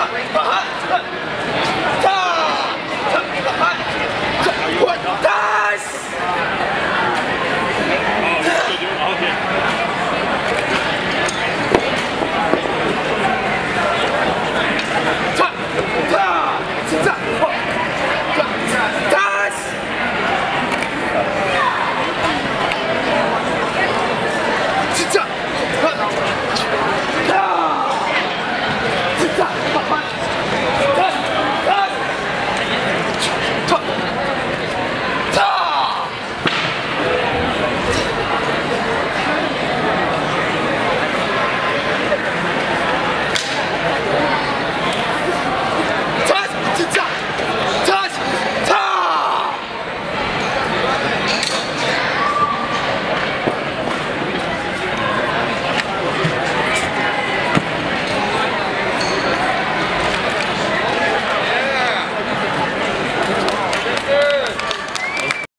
Baha.